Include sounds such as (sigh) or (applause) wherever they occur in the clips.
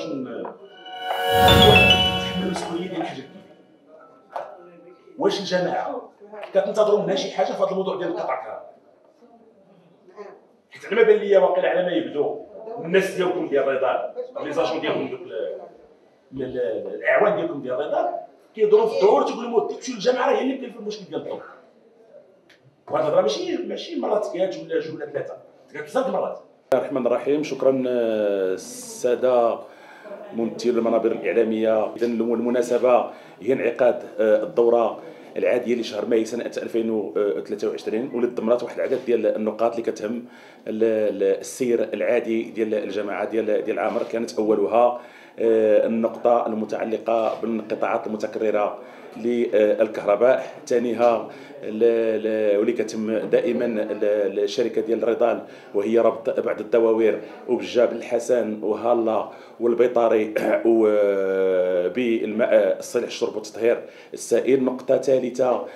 تحمل المسؤولية ديال حاجة كبيرة. واش الجماعة؟ كتنتظروا منها شي حاجة في هذا الموضوع ديال القطع حيت على ما بان ليا واقيلا على ما يبدو الناس ديالكم ديال الرضا لي زاجون ديالكم دوك الإعوان ديالكم ديال الرضا كيهضروا في الدور تيقول لهم تمشيو للجامعه راه هي اللي كاين في المشكل ديال الدور وهذا الهضرة ماشي ماشي مرات كات ولا جوج ولا ثلاثة تقال ثلاث مرات بسم الله الرحمن الرحيم شكرا السادة ممثل المنابر الإعلامية اذا المناسبة هي انعقاد الدورة العادية لشهر ماي سنة 2023 واللي ضمنت واحد العدد ديال النقاط اللي كتهم السير العادي ديال الجماعة ديال ديال العامر. كانت أولها النقطة المتعلقة بالقطاعات المتكررة للكهرباء. ثانيها واللي كتم دائما الشركة ديال الرضال وهي ربط بعض الدواوير وبجا بن الحسن وهالا والبيطاري (clears throat) بالماء الصالح الشرب والتطهير السائل نقطة ثالثة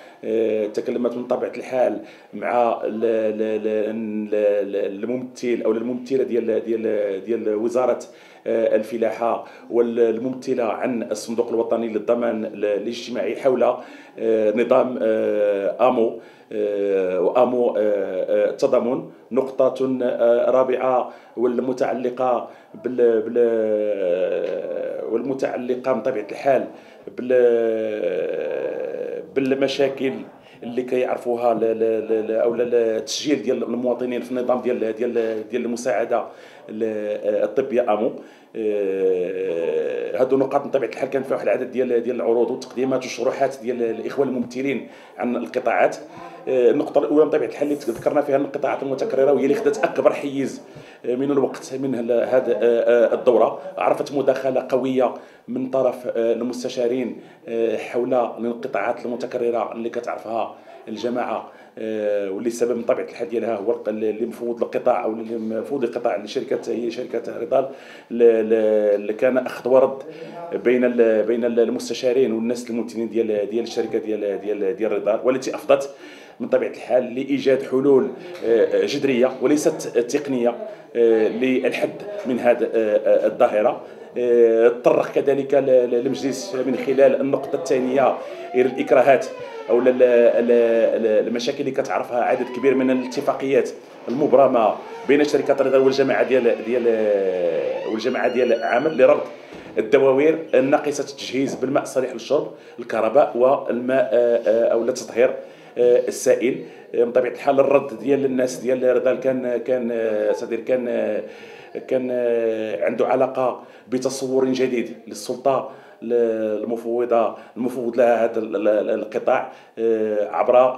تكلمت من طبيعة الحال مع الممثل أو الممثلة ديال ديال ديال وزارة الفلاحة والممثلة عن الصندوق الوطني للضمان الاجتماعي حول نظام آمو وآمو التضامن نقطة رابعة والمتعلقة بال والمتعلقة بطبيعة الحال بال بالمشاكل. اللي كيعرفوها أو التسجيل ديال المواطنين في النظام ديال ديال ديال المساعدة الطبية أمو. هادو نقاط بطبيعه الحال كان فيها واحد العدد ديال ديال العروض والتقديمات والشروحات ديال الاخوه الممثلين عن القطاعات. النقطة الأولى بطبيعه الحال اللي ذكرنا فيها القطاعات المتكررة وهي اللي خدت أكبر حيز من الوقت من هذه الدورة. عرفت مداخلة قوية من طرف المستشارين حول القطاعات المتكررة اللي كتعرفها الجماعة واللي السبب من طبيعة الحال ديالها هو اللي مفوض القطاع أو اللي مفوض القطاع لشركه هي شركة رضال اللي كان أخذ ورد بين بين المستشارين والناس الممثلين ديال ديال الشركة ديال ديال ديال رضال والتي أفضت من طبيعة الحال لإيجاد حلول جذرية وليست تقنية للحد من هذه الظاهرة. تطرق كذلك المجلس من خلال النقطة الثانية إلى الإكراهات أو المشاكل اللي كتعرفها عدد كبير من الاتفاقيات المبرمة بين شركات الرضا والجماعة ديال ديال والجماعة ديال عامل لربط الدواوير الناقصة التجهيز بالماء الصالح للشرب الكهرباء والماء أو التطهير السائل بطبيعه الحال الرد ديال الناس ديال رضا كان كان صدير كان كان عنده علاقة بتصور جديد للسلطة المفوضة المفوض لها هذا القطاع عبر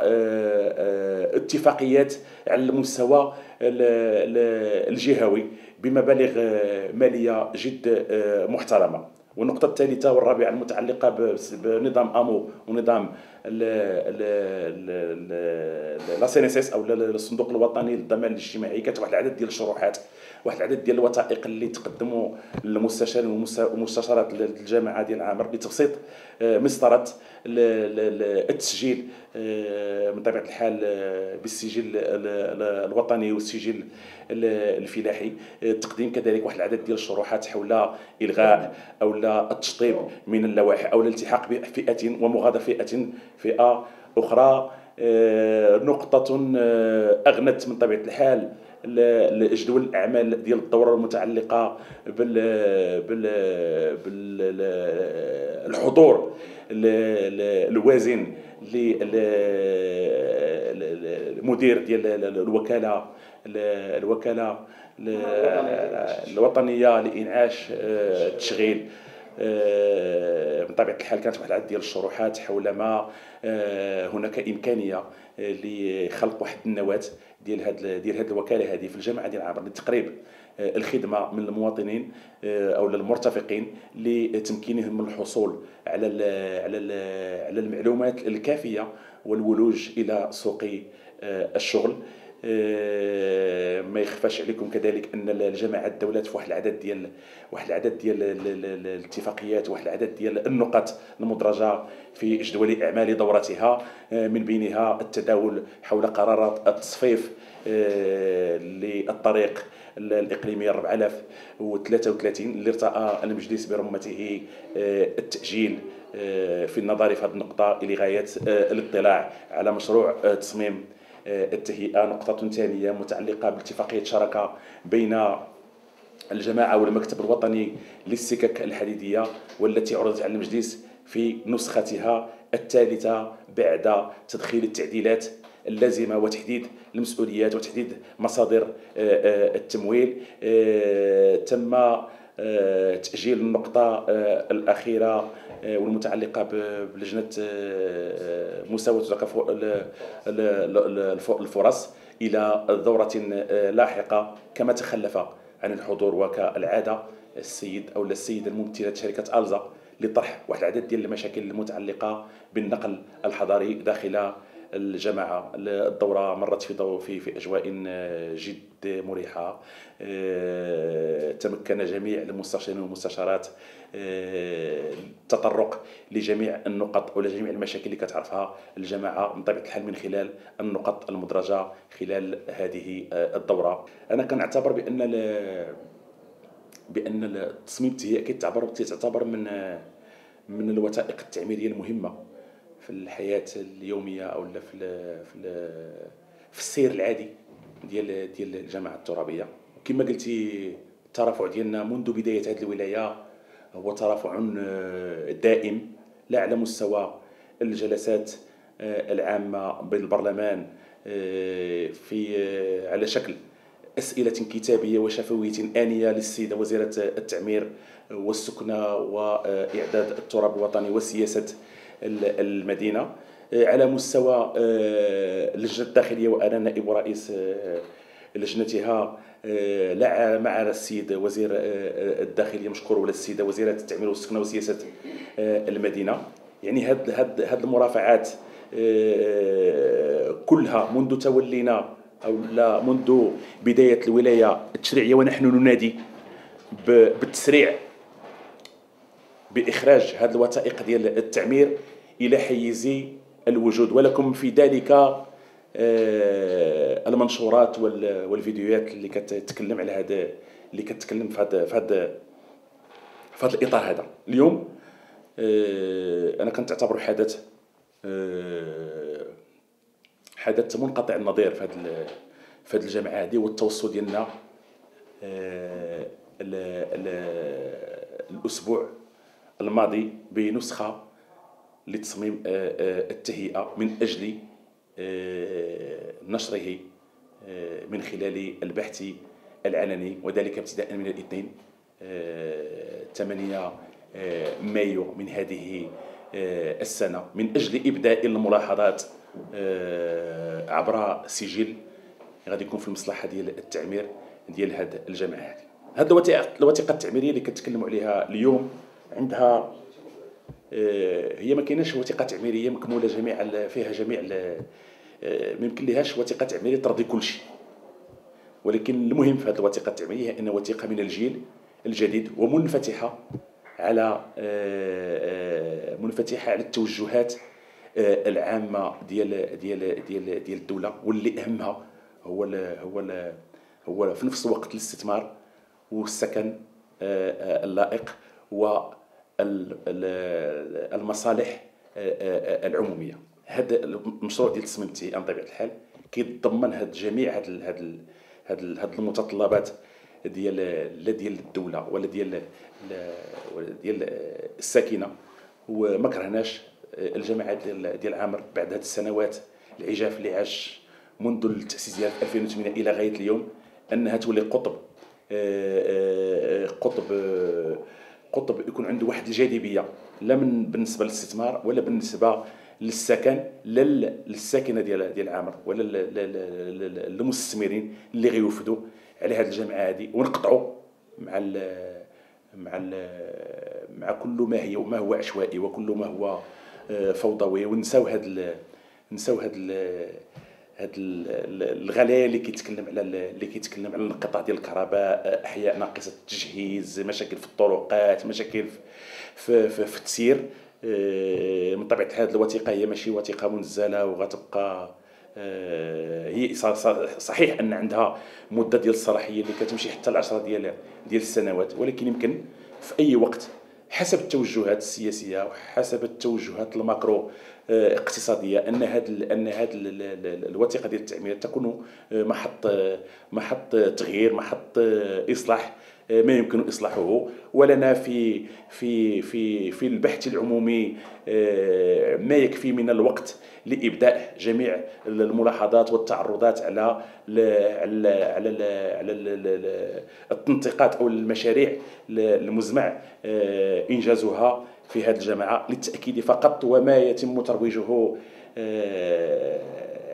اتفاقيات على المستوى الجهوي بمبالغ مالية جد محترمة. والنقطة الثالثة والرابعة المتعلقة بنظام أمو ونظام لا سي إس أو الصندوق الوطني للضمان الاجتماعي. كانت واحد العدد ديال الشروحات واحد العدد ديال الوثائق اللي تقدموا للمستشارين والمستشارات الجامعة ديال عامر لتبسيط مسطرة التسجيل من طبيعة الحال بالسجل الوطني والسجل الفلاحي. تقديم كذلك واحد العدد ديال الشروحات حول إلغاء أو التشطيب من اللوائح أو الالتحاق بفئة ومغادره فئة فئة أخرى. نقطة أغنت من طبيعة الحال جدول الأعمال ديال الدورة المتعلقة بال بال بالحضور الوازن للمدير ديال الوكالة الوكالة الوطنية لإنعاش التشغيل. بطبيعة الحال كانت واحد العدد ديال الشروحات حول ما هناك إمكانية لخلق واحد النواة ديال هاد ديال هاد الوكالة هذه في الجامعة ديال عبر لتقريب الخدمة من المواطنين أو للمرتفقين لتمكينهم من الحصول على على على المعلومات الكافية والولوج إلى سوق الشغل. ما يخفاش عليكم كذلك أن الجماعة الدولات في واحد العدد ديال واحد العدد ديال الاتفاقيات واحد العدد ديال النقط المدرجة في جدول إعمال دورتها من بينها التداول حول قرارات التصفيف للطريق الاقليميه 4033 اللي ارتأى المجلس برمته التأجيل في النظر في هذه النقطة لغاية الاطلاع على مشروع تصميم التهيئة نقطة ثانية متعلقة باتفاقية شراكة بين الجماعة والمكتب الوطني للسكك الحديدية والتي عرضت على المجلس في نسختها الثالثة بعد تدخيل التعديلات اللازمة وتحديد المسؤوليات وتحديد مصادر آه، آه، التمويل. آه، تم تأجيل النقطة الأخيرة والمتعلقة بلجنة مساواة الفرص إلى دورة لاحقة كما تخلف عن الحضور وكالعادة السيد أو السيده الممثلة شركة الزا لطرح واحد العدد ديال المشاكل المتعلقة بالنقل الحضاري داخل الجماعة. الدورة مرت في في في أجواء جد مريحة آه، تمكن جميع المستشارين والمستشارات آه، التطرق لجميع النقط ولا جميع المشاكل اللي كتعرفها الجماعة من طبيعة الحال من خلال النقط المدرجة خلال هذه آه، الدورة. أنا كنعتبر بأن بأن التصميم التهيئه كيتعتبر تعتبر من من الوثائق التعميرية المهمة في الحياة اليومية أو في في في السير العادي ديال ديال الجماعة الترابية. كما قلتي الترافع ديالنا منذ بداية هذه الولاية هو ترافع آه، دائم لا على مستوى الجلسات آه، العامة بين البرلمان آه، في على شكل أسئلة كتابية وشفوية آنية للسيدة وزيرة التعمير والسكنة وإعداد التراب الوطني وسياسة المدينة. على مستوى اللجنة الداخلية وأنا نائب رئيس لجنتها آه، مع السيد وزير آه، آه، الداخليه مشكور ولا السيدة وزيرة التعمير والسكنه وسياسة المدينة. يعني هاد هاد هاد المرافعات كلها منذ تولينا أو لا منذ بداية الولاية التشريعية ونحن ننادي بالتسريع بإخراج هذه الوثائق ديال التعمير إلى حيز الوجود. ولكم في ذلك المنشورات والفيديوهات اللي كتتكلم على هذا اللي كتكلم في هذا في هذا في هذا الإطار هذا. اليوم آه، أنا كنت حدث آه، حدث منقطع النظير في هذه في هذه الجامعة هذه والتوصل ديالنا الأسبوع الماضي بنسخة لتصميم التهيئة من أجل آه، نشره آه، من خلال البحث العلني وذلك ابتداء من الاثنين 8 آه، مايو من هذه السنة. من أجل إبداء الملاحظات عبر سجل غادي يكون في المصلحة ديال التعمير ديال هذه الجامعة هذه هذه الوثيقة التعميرية اللي كنتكلموا عليها اليوم عندها هي ما كايناش وثيقة تعميرية مكمولة جميع فيها جميع آه، ما يمكن لهاش وثيقة تعميرية ترضي كل شيء. ولكن المهم في هذه الوثيقة التعميرية هي انها وثيقة من الجيل الجديد ومنفتحة على آه، آه، منفتحة على التوجهات العامة ديال ديال ديال ديال الدولة واللي أهمها هو ال هو ال هو في نفس الوقت الاستثمار والسكن اللائق والمصالح العمومية. هذا المشروع ديال التصميم التهيئه بطبيعه الحال كيتضمن هاد جميع هاد هاد هاد هاد المتطلبات ديال لا ديال الدولة ولا ديال ولا ديال الساكنة. وما كرهناش الجماعة ديال ديال عامر بعد هاد السنوات العجاف اللي عاش منذ التأسيس ديال 2008 إلى غاية اليوم أنها تولي قطب آه، آه، قطب قطب يكون عنده واحد الجاذبيه لا من بالنسبة للاستثمار ولا بالنسبة للسكن لا للساكنة ديال ديال عامر ولا للمستثمرين اللي غيوفدوا على هذه الجامعة هذه ونقطعوا مع ال مع ال مع كل ما هي ما هو عشوائي وكل ما هو آه، فوضوي ونساو هاد نساو هاد هاد الغلايا اللي كيتكلم على اللي كيتكلم على الانقطاع ديال الكهرباء أحياء ناقصة التجهيز مشاكل في الطرقات مشاكل في, في, في التسيير. آه، من طبيعة الحال الوثيقة هي ماشي وثيقة منزلة وغتبقى آه، هي صحيح أن عندها مدة ديال الصلاحية اللي كتمشي حتى 10 ديال ديال السنوات ولكن يمكن في أي وقت حسب التوجهات السياسية وحسب التوجهات الماكرو اقتصادية أن هذا أن هذا الوثيقة ديال التعمير تكون محط محط تغيير محط إصلاح ما يمكن إصلاحه. ولنا في في في في البحث العمومي آه، ما يكفي من الوقت لإبداء جميع الملاحظات والتعرضات على على على على التنطيقات أو المشاريع المزمع آه، إنجازها في هذه الجماعه للتأكيد فقط وما يتم ترويجه آه،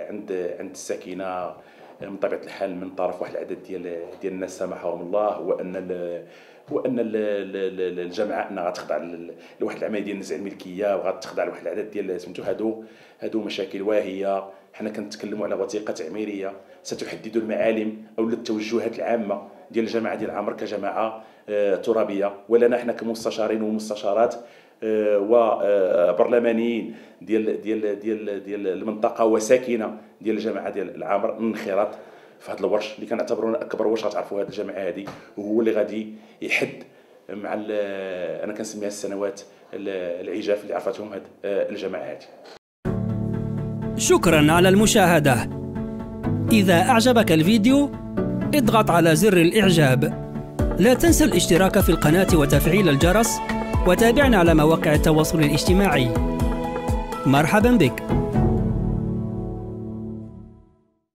عند عند الساكنة من طبيعة الحال من طرف واحد العدد ديال ديال الناس سامحهم الله هو ان وأن الجماعه أنها غتخضع لواحد العملية ديال النزع الملكية وغتخضع لواحد العدد ديال سميتو هادو هادو مشاكل واهية. حنا كنتكلموا على وثيقة تعميريه ستحدد المعالم أو التوجهات العامة ديال الجماعه ديال العمر كجماعه آه، ترابية. ولنا حنا كمستشارين ومستشارات آه، وبرلمانيين ديال ديال ديال ديال المنطقة وساكنة ديال الجماعه ديال العامر الانخراط في هذا الورش اللي كنعتبروه أكبر ورش غتعرفوا هذه الجماعه هذه وهو اللي غادي يحد مع أنا كنسميها السنوات العجاف اللي عرفتهم هذه الجماعه هذه شكرا على المشاهدة. إذا أعجبك الفيديو اضغط على زر الإعجاب. لا تنسى الاشتراك في القناة وتفعيل الجرس. وتابعنا على مواقع التواصل الاجتماعي. مرحبا بك.